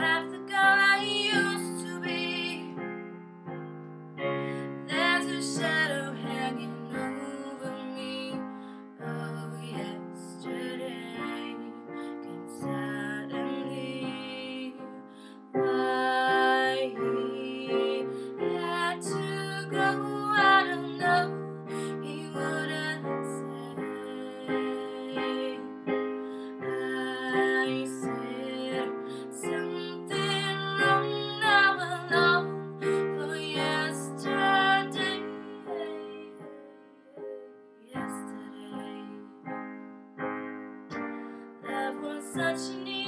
have to such need.